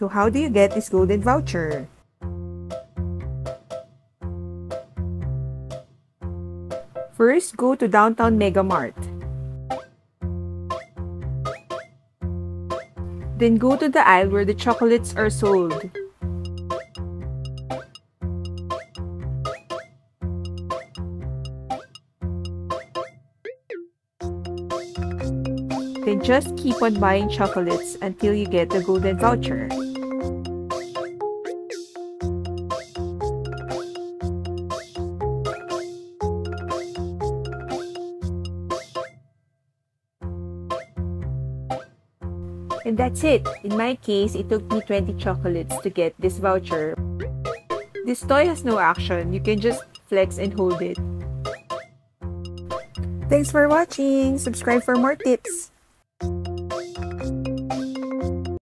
So how do you get this golden voucher? First, go to Downtown Mega Mart. Then go to the aisle where the chocolates are sold. Then just keep on buying chocolates until you get the golden voucher. And that's it. In my case, it took me 20 chocolates to get this voucher. This toy has no action. You can just flex and hold it. Thanks for watching. Subscribe for more tips.